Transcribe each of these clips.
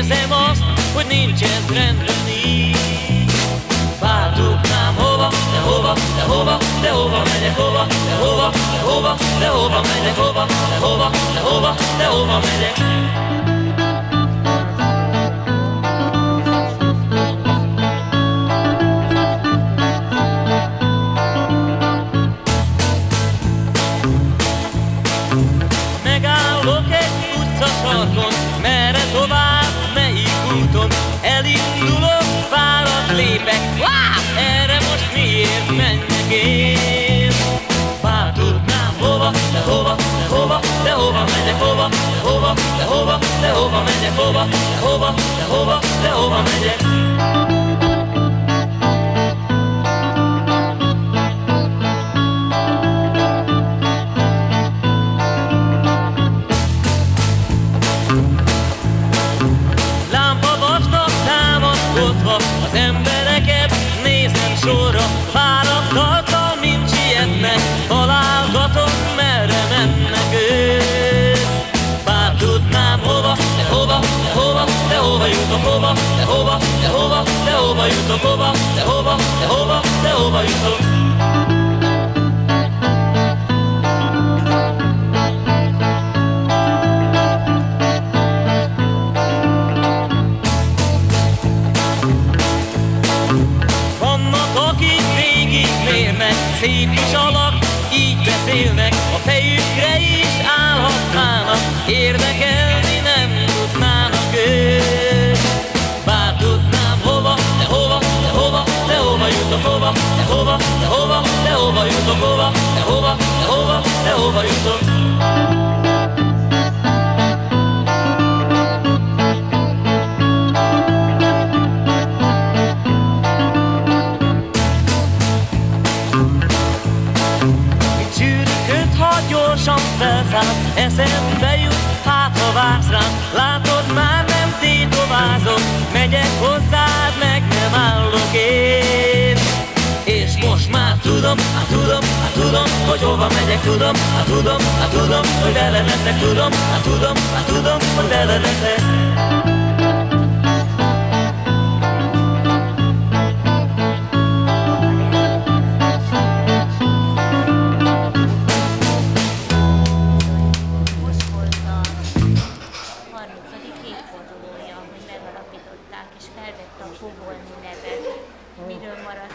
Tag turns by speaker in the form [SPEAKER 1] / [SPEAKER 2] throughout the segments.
[SPEAKER 1] érzem azt, hogy nincs ez rendben így. Bár hova, de hova, de hova, de hova megyek hova, de hova, de hova, de hova megyek hova, de hova, de hova, de hova megyek hova megyek, hova, de hova, de hova, de hova megyek. Lámpa hova, de hova tudom, hát tudom, hát tudom, hogy hova megyek, tudom, hát tudom, hát tudom, hogy vele leszek, tudom, hát tudom, hát tudom, hogy vele leszek.
[SPEAKER 2] Most volt a 30. évfordulója, hogy megalapították, és felvette a Povolni nevet. Miről maradt?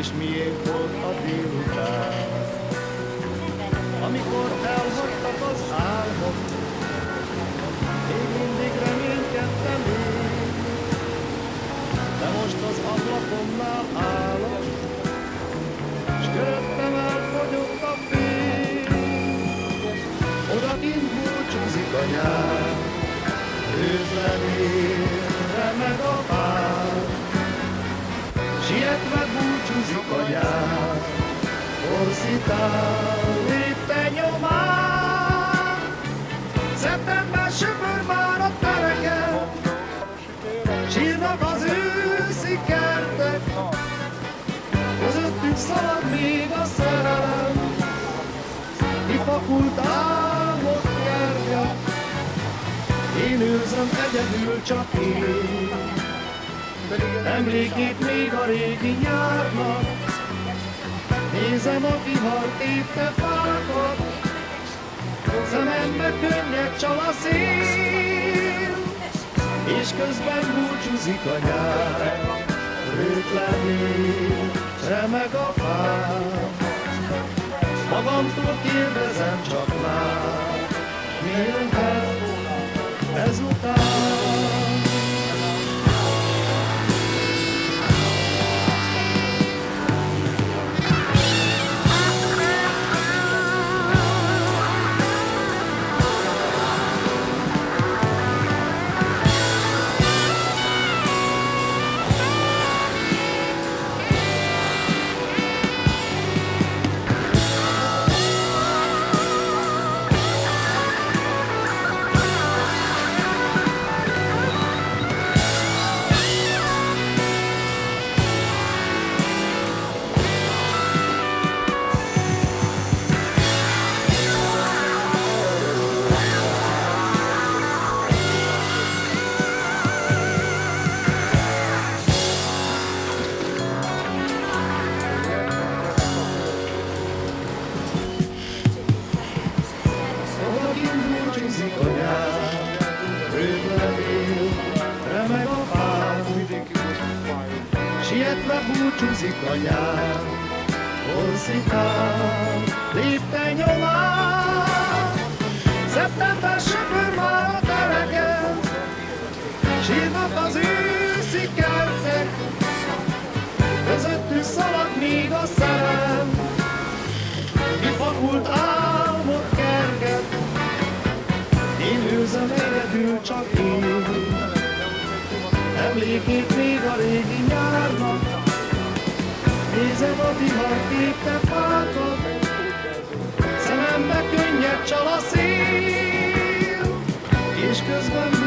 [SPEAKER 3] és miénk volt a délután. Amikor elhagytak az álmok, még mindig reménykedtem én, de most az ablakomnál állok, s köröttem elfogyott a fény. Odakint búcsúzik a nyár, őtlenül remeg a pár, nyár, Orszitál lépte nyomán, szeptember söpör már a tereken, sírnak az őszi kertek, közöttük szalad még a szerelem, kifakult álmok kerge, én őrzöm egyedül csak én. Emlékét még a régi nyárnak, Nézem a vihar tépte fákat, Szemembe könnyed csal a szél, És közben búcsúzik a nyár, Rőtlenül remeg a fák. Magamtól kérdezem csak már, mi jöhet ezután? Búcsúzik a nyár, Orszikán lépte nyomán. Szeptember söpör már a tereken, sírnak az őszi kertek, közöttük szalad még a szerelem, kifakult álmok kerget, én őrzöm egyedül csak én. Emlékét még a régi nyárnak, Nézem a vihar tépte fákat, Szemembe könnyed csal a szél, És közben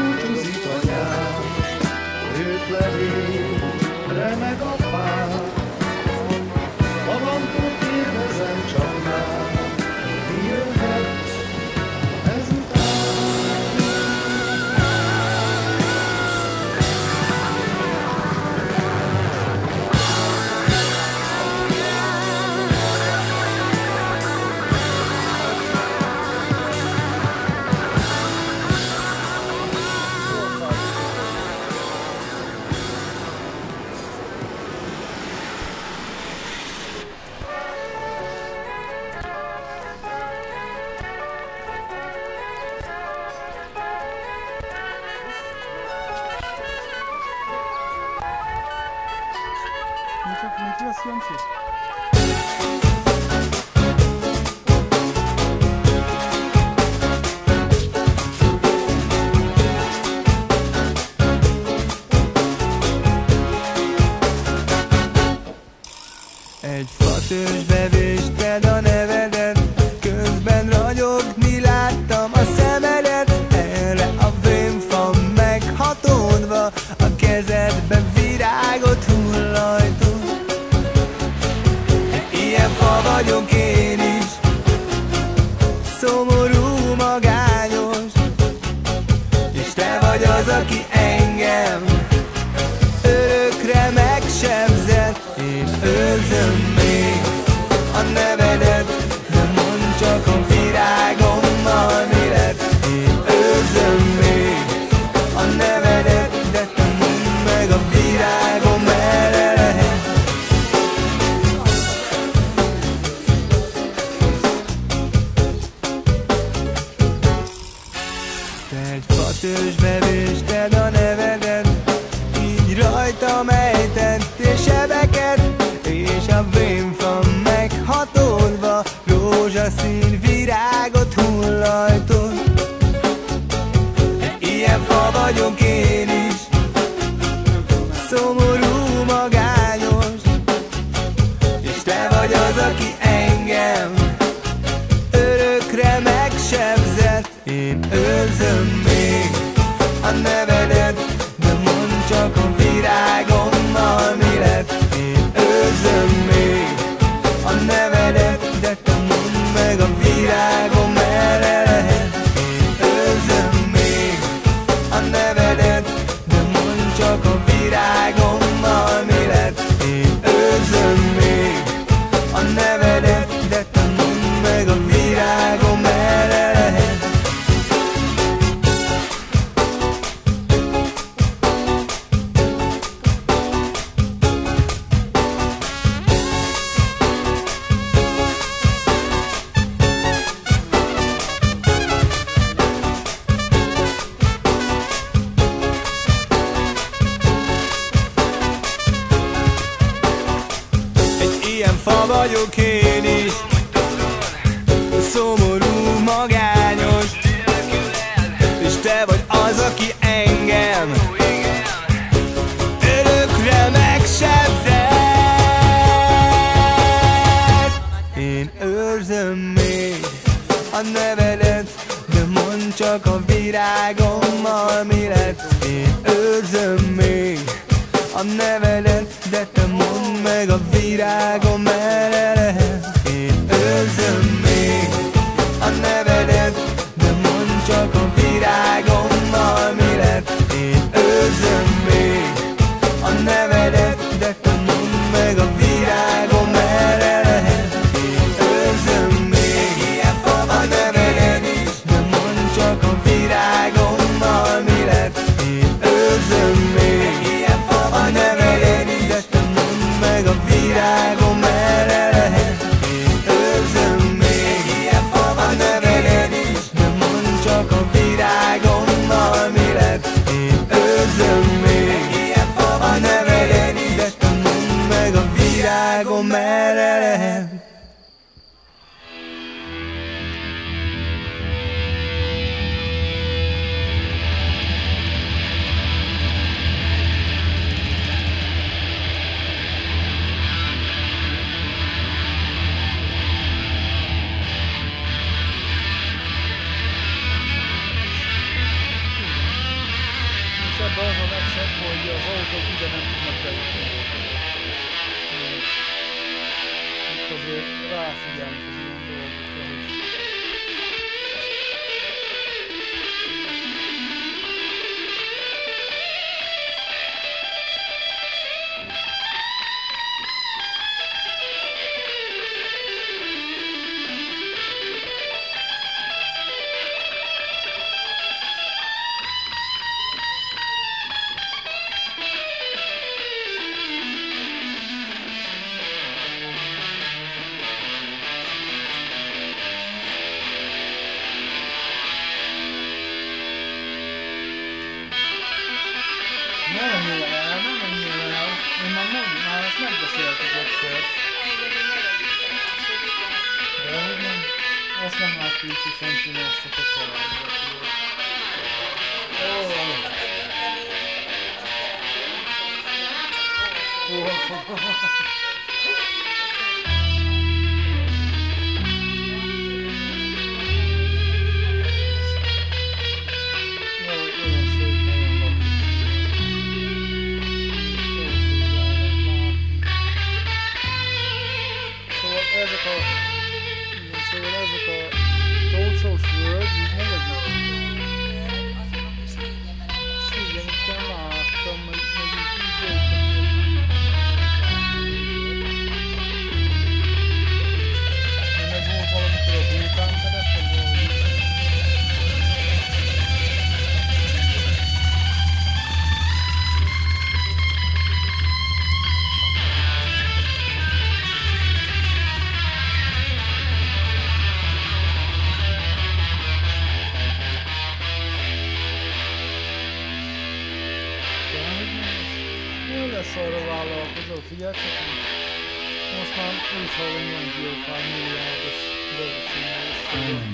[SPEAKER 4] vagyok én is. Szomorú, magányos. És te vagy az, aki engem Örökre megsebzett. Én őrzöm még a nevedet De mondd csak a virágommal mi lett. Én őrzöm még a nevedet De te mondd meg a
[SPEAKER 5] virágom
[SPEAKER 4] mellett. ezt megbeszéltük egyszer. De hogy nem? Azt nem látjuk, hiszen csinálszak a családba. Ó, oh. ezek a, szóval.
[SPEAKER 6] olması gerçekten Osman Ulusal'ın yancı yok. Aynı yağdır. Doğrusundan istedim.